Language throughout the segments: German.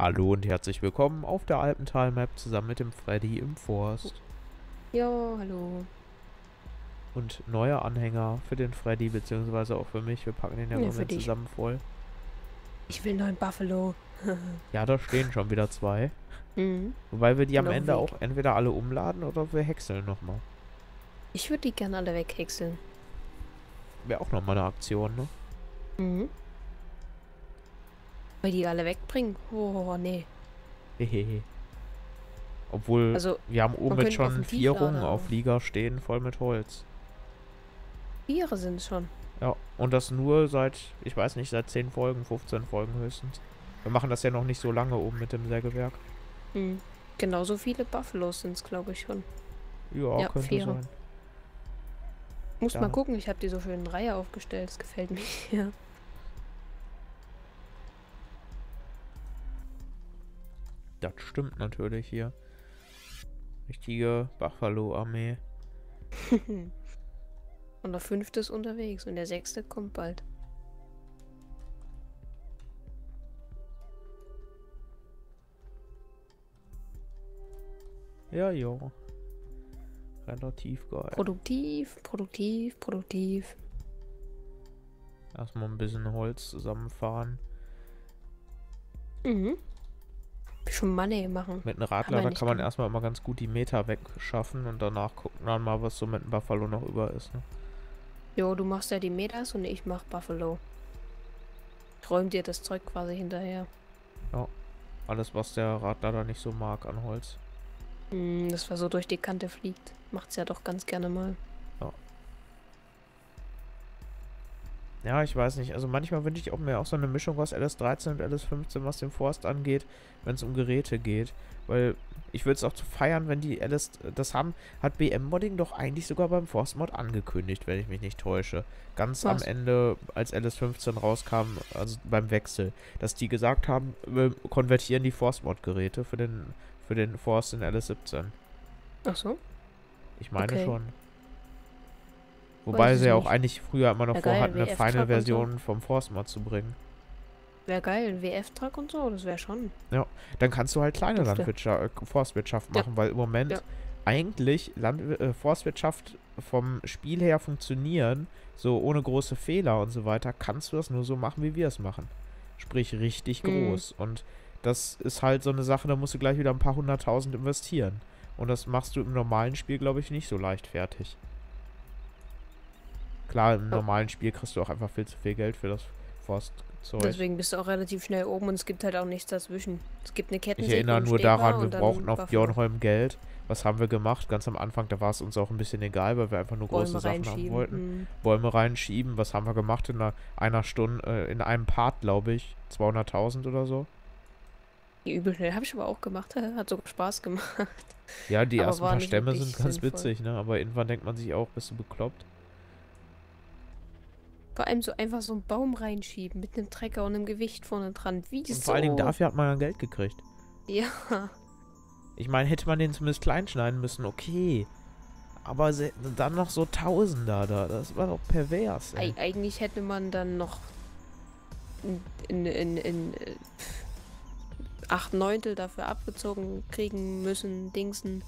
Hallo und herzlich willkommen auf der Alpental-Map zusammen mit dem Freddy im Forst. Ja, hallo. Und neuer Anhänger für den Freddy, beziehungsweise auch für mich. Wir packen den ja für Moment zusammen voll. Ich will neuen Buffalo. Ja, da stehen schon wieder zwei. mhm. Wobei wir die am Ende Weg. auch entweder alle umladen oder wir häckseln nochmal. Ich würde die gerne alle weghäckseln. Wäre auch nochmal eine Aktion, ne? Mhm. Weil die alle wegbringen? Oh, nee. Hehehe. Obwohl, Also, wir haben oben jetzt schon vier Rungen auf. Liga stehen, voll mit Holz. Viere sind es schon. Ja, und das nur seit, ich weiß nicht, seit 10 Folgen, 15 Folgen höchstens. Wir machen das ja noch nicht so lange oben mit dem Sägewerk. Mhm. Genauso viele Buffalos sind es, glaube ich, schon. Ja, Ja, könnte Viere. sein. Muss Ja. mal gucken, ich habe die so schön in Reihe aufgestellt. Das gefällt mir. Ja. Das stimmt natürlich hier. Richtige Buffalo-Armee. und der fünfte ist unterwegs und der sechste kommt bald. Ja, ja. Relativ geil. Produktiv, produktiv, produktiv. Erstmal ein bisschen Holz zusammenfahren. Mhm. Schon Money machen. Mit einem Radlader kann man gemacht. erstmal immer ganz gut die Meter wegschaffen und danach gucken dann mal, was so mit dem Buffalo noch über ist. Ne? Jo, du machst ja die Meters und ich mach Buffalo. Ich räum dir das Zeug quasi hinterher. Alles, was der Radlader nicht so mag an Holz. Hm, das war so durch die Kante fliegt. Macht's ja doch ganz gerne mal. Ja, ich weiß nicht. Also manchmal wünsche ich auch mir auch so eine Mischung aus LS13 und LS15, was den Forst angeht, wenn es um Geräte geht. Weil ich würde es auch zu feiern, wenn die LS... Das haben, hat BM-Modding doch eigentlich sogar beim Forstmod angekündigt, wenn ich mich nicht täusche. Ganz Was? am Ende, als LS15 rauskam, also beim Wechsel, dass die gesagt haben, wir konvertieren die Forstmod-Geräte für den, für den Forst in LS17. Ach so? Ich meine Okay. schon. Wobei sie ja auch nicht. eigentlich früher immer noch Ja, vorhatten, eine und so. Final-Version vom Forstmod zu bringen. Wäre geil. Ein WF-Truck und so, das wäre schon. Dann kannst du halt kleine. Landwirtschaft, äh, Forstwirtschaft Ja. machen, weil im Moment Ja. eigentlich Landw äh, Forstwirtschaft vom Spiel her funktionieren, so ohne große Fehler und so weiter, kannst du das nur so machen, wie wir es machen. Sprich, richtig Mhm. groß. Und das ist halt so eine Sache, da musst du gleich wieder ein paar hunderttausend investieren. Und das machst du im normalen Spiel, glaube ich, nicht so leichtfertig. Klar, im normalen Spiel kriegst du auch einfach viel zu viel Geld für das Forstzeug. Deswegen bist du auch relativ schnell oben und es gibt halt auch nichts dazwischen. Es gibt eine Kette. Ich erinnere nur daran, wir brauchten auf Björnholm Geld. Was haben wir gemacht? Ganz am Anfang, da war es uns auch ein bisschen egal, weil wir einfach nur große Bäume Sachen haben wollten. Hm. Bäume reinschieben. Was haben wir gemacht in einer, einer Stunde, äh, in einem Part, glaube ich, 200.000 oder so? Die übel schnell. Habe ich aber auch gemacht. Hat sogar Spaß gemacht. Ja, die Aber ersten paar Stämme sind ganz sinnvoll. witzig, ne? Aber irgendwann denkt man sich auch, bist du bekloppt? Vor allem so einfach so einen Baum reinschieben mit einem Trecker und einem Gewicht vorne dran. Wie Und so? vor allen Dingen dafür hat man dann Geld gekriegt. Ja. Ich meine, hätte man den zumindest klein schneiden müssen, okay. Aber dann noch so Tausender da, das war doch pervers, ey. Eig eigentlich hätte man dann noch in, in, in, in acht Neuntel dafür abgezogen kriegen müssen, Dingsen,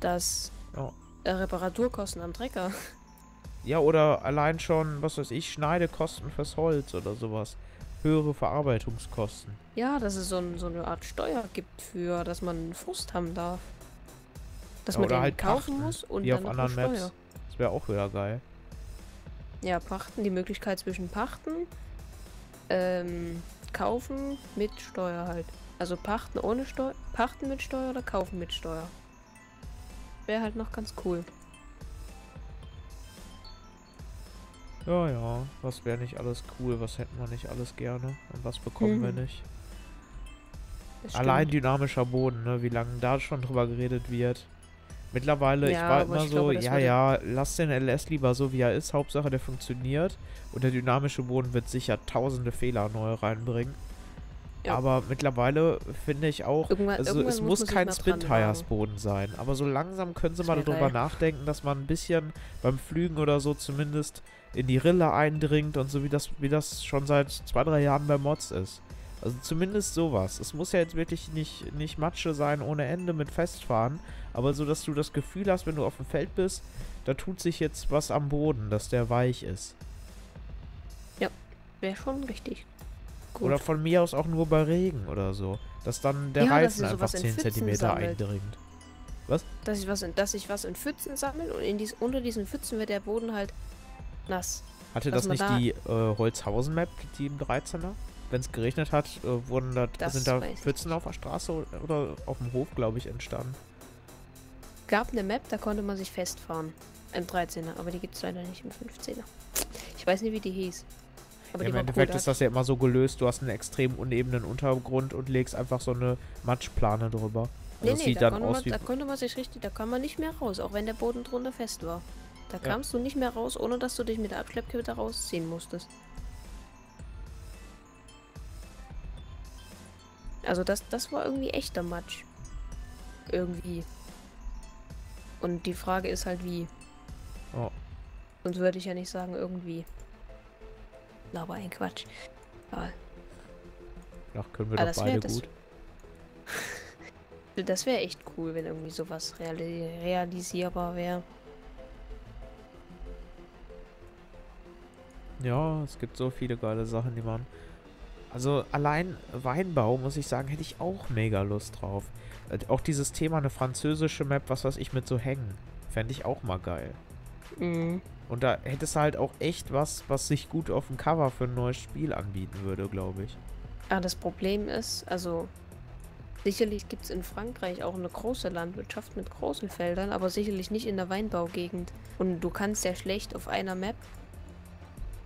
dass äh, Reparaturkosten am Trecker. Ja, oder allein schon, was weiß ich, Schneidekosten fürs Holz oder sowas. Höhere Verarbeitungskosten. Ja, dass es so, ein, so eine Art Steuer gibt für, dass man Frust haben darf. Dass Ja, man den halt kaufen pachten, muss und dann auf anderen Steuer. Maps. Das wäre auch wieder geil. Ja, pachten, die Möglichkeit zwischen pachten, ähm, kaufen mit Steuer halt. Also pachten ohne Steuer, pachten mit Steuer oder kaufen mit Steuer. Wäre halt noch ganz cool. Ja, ja, was wäre nicht alles cool, was hätten wir nicht alles gerne und was bekommen wir Mhm. nicht. Das Allein dynamischer Boden, ne, wie lange da schon drüber geredet wird. Mittlerweile, ich Ja, war aber immer ich so, glaube, ja, ja, lass den LS lieber so, wie er ist, Hauptsache der funktioniert und der dynamische Boden wird sicher tausende Fehler neu reinbringen. Ja. Aber mittlerweile finde ich auch, Irgendwann, also irgendwann es muss sich kein mal dran Spin-Tires wagen. Boden sein, aber so langsam können sie mal darüber geil. nachdenken, dass man ein bisschen beim Flügen oder so zumindest in die Rille eindringt und so wie das, wie das schon seit zwei, drei Jahren bei Mods ist. Also zumindest sowas. Es muss ja jetzt wirklich nicht, nicht Matsche sein ohne Ende mit Festfahren, aber so, dass du das Gefühl hast, wenn du auf dem Feld bist, da tut sich jetzt was am Boden, dass der weich ist. Wäre schon richtig. Gut. Oder von mir aus auch nur bei Regen oder so. Dass dann der Ja, Reifen einfach sowas in 10 Pfützen cm eindringt. dass ich was in, dass ich was in Pfützen sammle und in dies, unter diesen Pfützen wird der Boden halt nass. Hatte Dass das nicht da- die äh, Holzhausen-Map, die im 13er? Wenn es geregnet hat, äh, wurden da, Das sind da Pfützen nicht. auf der Straße oder auf dem Hof, glaube ich, entstanden. Gab eine Map, da konnte man sich festfahren. Im 13er, aber die gibt es leider nicht im 15er. Ich weiß nicht, wie die hieß. Aber Ja, Im Endeffekt ist das ja immer so gelöst, du hast einen extrem unebenen Untergrund und legst einfach so eine Matschplane drüber. Also Nee, nee, sieht da, dann konnte aus man, wie. da konnte man sich richtig, da kam man nicht mehr raus, auch wenn der Boden drunter fest war. Da Ja. kamst du nicht mehr raus, ohne dass du dich mit der Abschleppkette rausziehen musstest. Also das, das war irgendwie echter Matsch. Irgendwie. Und die Frage ist halt wie. Oh. Sonst würde ich ja nicht sagen irgendwie. Aber ein Quatsch. Aber Ach, können wir Ah, doch das wär beide das- gut. das wäre echt cool, wenn irgendwie sowas reali realisierbar wäre. Ja, es gibt so viele geile Sachen, die man. Also allein Weinbau, muss ich sagen, hätte ich auch mega Lust drauf. Äh, auch dieses Thema, eine französische Map, was weiß ich, mit so Hängen. Fände ich auch mal geil. Mhm. Und da hättest du halt auch echt was, was sich gut auf dem Cover für ein neues Spiel anbieten würde, glaube ich. Aber das Problem ist, also sicherlich gibt es in Frankreich auch eine große Landwirtschaft mit großen Feldern, aber sicherlich nicht in der Weinbaugegend. Und du kannst ja schlecht auf einer Map,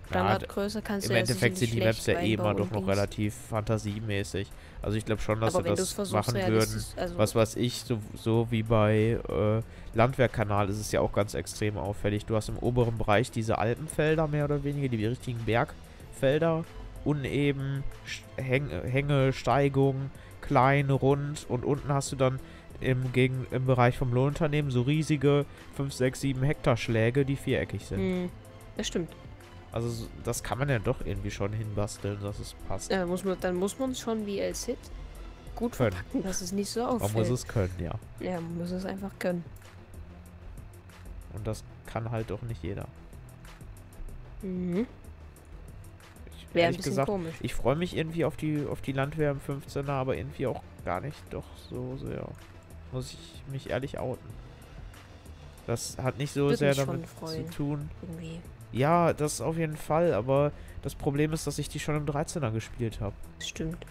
Standardgröße, kannst Im du ja Endeffekt sind die Maps ja eh immer doch noch relativ fantasiemäßig. Also ich glaube schon, dass Aber sie das machen würden. also Was weiß ich, so, so wie bei äh, Landwehrkanal ist es ja auch ganz extrem auffällig. Du hast im oberen Bereich diese Alpenfelder mehr oder weniger, die richtigen Bergfelder, uneben, Häng Hänge, Steigung, klein, rund und unten hast du dann im, gegen, im Bereich vom Lohnunternehmen so riesige 5, 6, 7 Hektar Schläge, die viereckig sind. Hm, das stimmt. Also so- das kann man ja doch irgendwie schon hinbasteln, dass es passt. Äh, muss man, dann muss man es schon wie El Cid gut Können. verpacken, dass es nicht so Man auffällt. muss es können, ja. ja, man muss es einfach können. Und das kann halt doch nicht jeder. Mhm. Ich, Wäre ein bisschen gesagt, komisch. ich freue mich irgendwie auf die, auf die Landwehr im 15er, aber irgendwie auch gar nicht doch so sehr. Muss ich mich ehrlich outen. Das hat nicht so Würde sehr damit zu tun. Irgendwie. Ja, das auf jeden Fall, aber das Problem ist, dass ich die schon im 13er gespielt habe. Stimmt.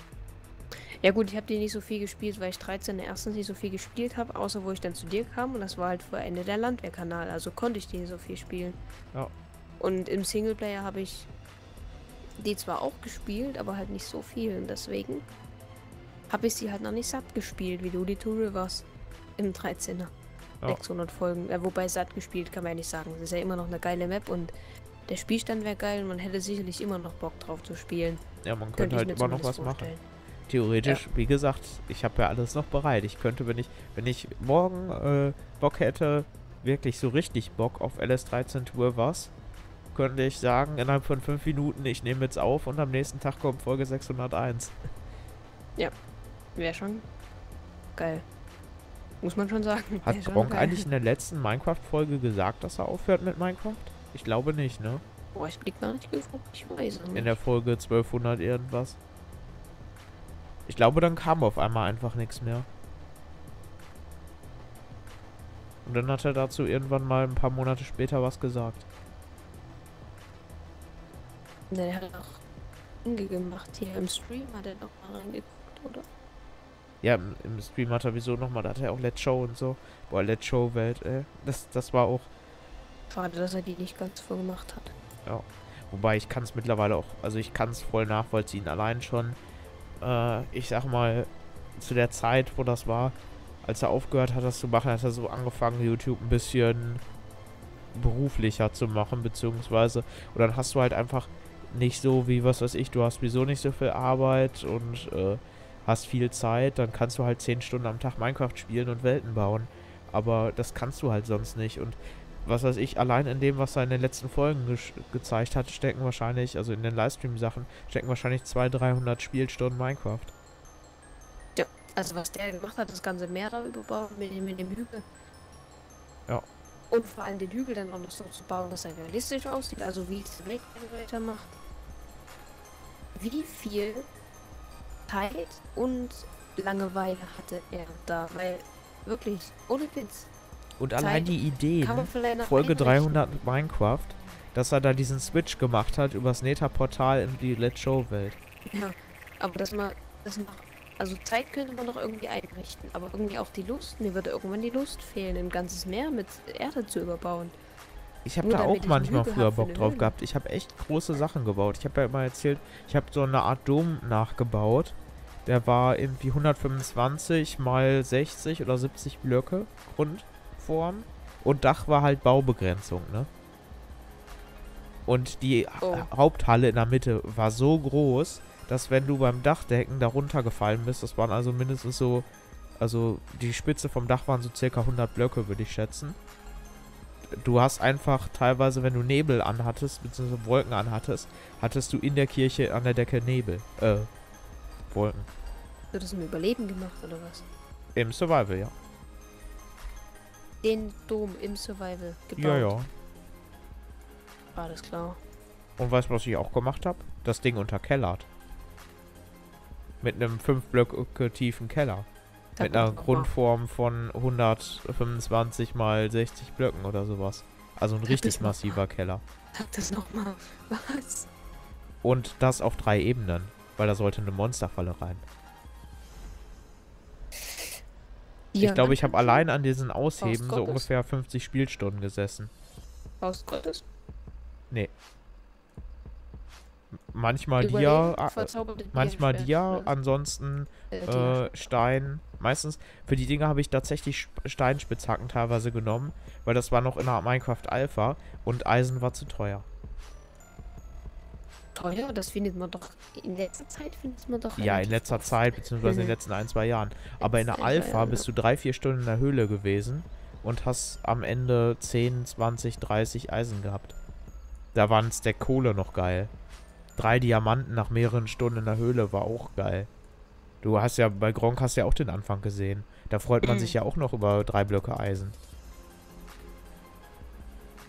Ja gut, ich habe die nicht so viel gespielt, weil ich 13 erstens nicht so viel gespielt habe, außer wo ich dann zu dir kam und das war halt vor Ende der Landwehrkanal, also konnte ich die nicht so viel spielen. Ja. Und im Singleplayer habe ich die zwar auch gespielt, aber halt nicht so viel und deswegen habe ich sie halt noch nicht satt gespielt, wie du die Two Rivers im 13er. Ja. 600 Folgen, äh, wobei satt gespielt kann man ja nicht sagen. Es ist ja immer noch eine geile Map und der Spielstand wäre geil und man hätte sicherlich immer noch Bock drauf zu spielen. Ja, man könnte Könnte halt immer noch was machen. vorstellen. Theoretisch, wie gesagt, ich habe ja alles noch bereit. Ich könnte, wenn ich, wenn ich morgen äh, Bock hätte, wirklich so richtig Bock auf LS13 Tour was, könnte ich sagen, innerhalb von fünf Minuten, ich nehme jetzt auf und am nächsten Tag kommt Folge 601. Wäre schon geil. Muss man schon sagen. Hat Gronk eigentlich in der letzten Minecraft-Folge gesagt, dass er aufhört mit Minecraft? Ich glaube nicht, ne? Boah, ich blick gar nicht geguckt. Ich weiß es In nicht. der Folge 1200 irgendwas. Ich glaube, dann kam auf einmal einfach nichts mehr. Und dann hat er dazu irgendwann mal ein paar Monate später was gesagt. Ne, Der hat auch Dinge gemacht. Hier im Stream hat er doch mal reingeguckt, oder? Ja, im, im Stream hat er wieso nochmal, da hat er auch Let's Show und so. Boah, Let's Show Welt, ey. Das, das war auch, Schade, dass er die nicht ganz voll gemacht hat. wobei ich kann es mittlerweile auch, also ich kann es voll nachvollziehen. Allein schon, äh, ich sag mal, zu der Zeit, wo das war, als er aufgehört hat, das zu machen, hat er so angefangen, YouTube ein bisschen beruflicher zu machen, beziehungsweise, und dann hast du halt einfach nicht so wie, was weiß ich, du hast wieso nicht so viel Arbeit und äh, hast viel Zeit, dann kannst du halt 10 Stunden am Tag Minecraft spielen und Welten bauen. Aber das kannst du halt sonst nicht. Und was weiß ich, allein in dem, was er in den letzten Folgen ge gezeigt hat, stecken wahrscheinlich, also in den Livestream-Sachen, stecken wahrscheinlich 200, 300 Spielstunden Minecraft. Ja, also was der gemacht hat, das ganze Meer da überbauen mit, dem- mit dem Hügel. Ja. Und vor allem den Hügel dann auch noch so zu bauen, dass er realistisch aussieht, also wie es Generator macht. Wie viel Zeit und Langeweile hatte er da, weil wirklich, ohne Witz, Und Zeit allein die vielleicht noch Folge einrechnen. 300 Minecraft, dass er da diesen Switch gemacht hat übers Nether-Portal in die Let's Show-Welt. Ja, aber dass man das noch. Also Zeit könnte man noch irgendwie einrichten, aber irgendwie auch die Lust. Mir würde irgendwann die Lust fehlen, ein ganzes Meer mit Erde zu überbauen. Ich habe da auch manchmal früher Bock drauf Höhle. gehabt. Ich habe echt große Sachen gebaut. Ich habe ja immer erzählt, ich habe so eine Art Dom nachgebaut. Der war irgendwie 125 mal 60 oder 70 Blöcke Grundform. Und Dach war halt Baubegrenzung, ne? Und die Oh. Haupthalle in der Mitte war so groß, dass wenn du beim Dachdecken da runtergefallen bist, das waren also mindestens so, also die Spitze vom Dach waren so circa 100 Blöcke, würde ich schätzen. Du hast einfach teilweise, wenn du Nebel anhattest, beziehungsweise Wolken anhattest, hattest du in der Kirche an der Decke Nebel, äh, Wolken. Wird das im Überleben gemacht oder was? Im Survival, ja. Den Dom im Survival gebaut. Ja, ja. Alles klar. Und weißt du, was ich auch gemacht habe? Das Ding unterkellert. Mit einem 5 Blöcke tiefen Keller. Da Mit einer Grundform von 125 mal 60 Blöcken oder sowas. Also ein Sag richtig massiver Keller. Sag das nochmal. Was? Und das auf drei Ebenen. Weil da sollte eine Monsterfalle rein. ich glaube, ich habe allein an diesen Ausheben so ungefähr 50 Spielstunden gesessen. Aus Gottes. Manchmal Dia, äh, manchmal Dia- ansonsten äh, äh, Stein. Meistens, für die Dinge habe ich tatsächlich Sp- Steinspitzhacken teilweise genommen, weil das war noch in der Minecraft Alpha und Eisen war zu teuer. teuer, das findet man doch. In letzter Zeit findet man doch. Ja, in letzter. Zeit, beziehungsweise in den letzten ein, zwei Jahren. Aber in der Alpha bist du drei, vier Stunden in der Höhle gewesen und hast am Ende 10, 20, 30 Eisen gehabt. Da war ein Stack Kohle noch geil. Drei Diamanten nach mehreren Stunden in der Höhle war auch geil. Du hast ja, bei Gronk hast ja auch den Anfang gesehen. Da freut man sich ja auch noch über drei Blöcke Eisen.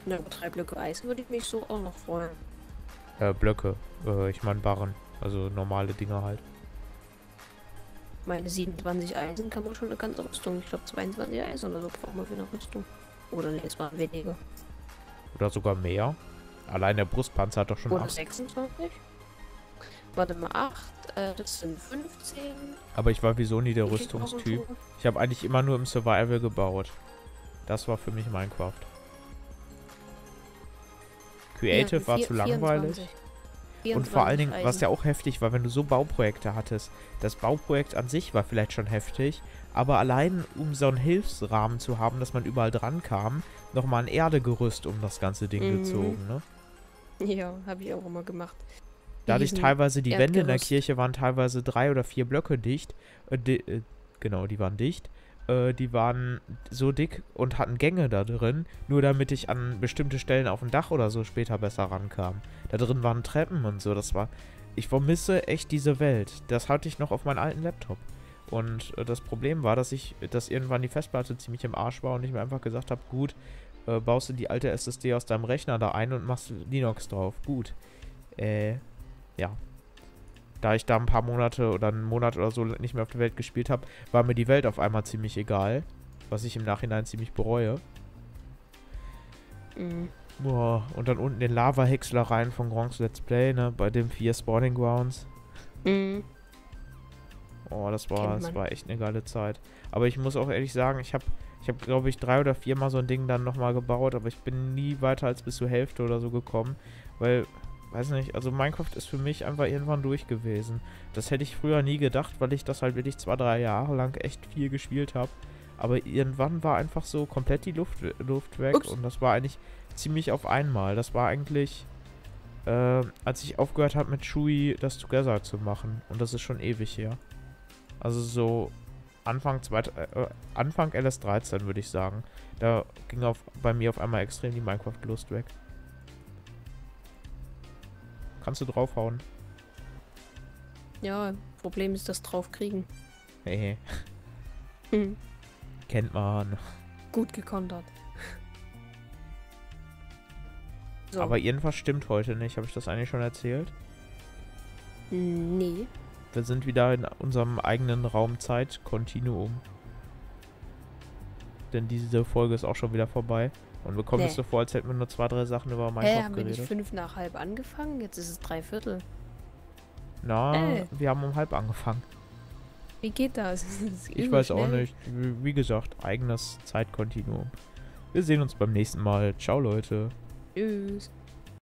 Na, über drei Blöcke Eis würde ich mich so auch noch freuen. Äh, Blöcke. Äh, ich meine Barren. Also normale Dinger halt. Meine 27 Eisen kann man schon eine ganze Rüstung. Ich glaube 22 Eisen oder so braucht man für eine Rüstung. Oder ne, es waren weniger. Oder sogar mehr. Allein der Brustpanzer hat doch schon Oder acht. 26? Warte mal, 8, äh, das sind 15. Aber ich war sowieso nie der Rüstungstyp. Ich habe eigentlich immer nur im Survival gebaut. Das war für mich Minecraft. Creative Ja, war zu langweilig. 24. Und vor allen Dingen, 24 was ja auch heftig war, wenn du so Bauprojekte hattest. Das Bauprojekt an sich war vielleicht schon heftig, aber allein um so einen Hilfsrahmen zu haben, dass man überall dran kam, nochmal ein Erdegerüst um das ganze Ding Mhm. gezogen, ne? Ja, habe ich auch immer gemacht. Dadurch teilweise, die Wände in der Erdgerüst. Kirche waren teilweise drei oder vier Blöcke dicht. Äh, di äh, genau, die waren dicht. Äh, die waren so dick und hatten Gänge da drin, nur damit ich an bestimmte Stellen auf dem Dach oder so später besser rankam. Da drin waren Treppen und so, das war... Ich vermisse echt diese Welt. Das hatte ich noch auf meinem alten Laptop. Und äh, das Problem war, dass ich, dass irgendwann die Festplatte ziemlich im Arsch war und ich mir einfach gesagt habe, gut, äh, baust du die alte SSD aus deinem Rechner da ein und machst Linux drauf. Gut. Äh, ja. Da ich da ein paar Monate oder einen Monat oder so nicht mehr auf der Welt gespielt habe, war mir die Welt auf einmal ziemlich egal. Was ich im Nachhinein ziemlich bereue. Mhm. Boah, und dann unten den Lava-Häckslereien von Gronks Let's Play, ne, bei dem vier Spawning Grounds. Mhm. Oh, das war, das war echt eine geile Zeit. Aber ich muss auch ehrlich sagen, ich habe, ich habe, glaube ich, drei oder viermal so ein Ding dann nochmal gebaut, aber ich bin nie weiter als bis zur Hälfte oder so gekommen, weil, weiß nicht, also Minecraft ist für mich einfach irgendwann durch gewesen. Das hätte ich früher nie gedacht, weil ich das halt wirklich zwei, drei Jahre lang echt viel gespielt habe. Aber irgendwann war einfach so komplett die Luft, Luft weg Ups. und das war eigentlich ziemlich auf einmal. Das war eigentlich, äh, als ich aufgehört habe mit Shui das Together zu machen und das ist schon ewig her. Also so Anfang, zweit, äh, Anfang LS13, würde ich sagen. Da ging auf, bei mir auf einmal extrem die Minecraft-Lust weg. Kannst du draufhauen? Ja, Problem ist das draufkriegen. Hehe, Hm. kennt man. Gut gekontert. So. Aber irgendwas stimmt heute nicht. Habe ich das eigentlich schon erzählt? Nee. Wir sind wieder in unserem eigenen Raum-Zeit-Kontinuum. Denn diese Folge ist auch schon wieder vorbei. Und mir kommt Nee. es so vor, als hätten wir nur zwei, drei Sachen über Minecraft haben wir nicht geredet. fünf nach halb angefangen? Jetzt ist es drei Viertel. Na, Äh. wir haben um halb angefangen. Wie geht das? das Ich weiß auch schnell. nicht. Wie wie gesagt, eigenes Zeitkontinuum. Wir sehen uns beim nächsten Mal. Ciao, Leute. Tschüss.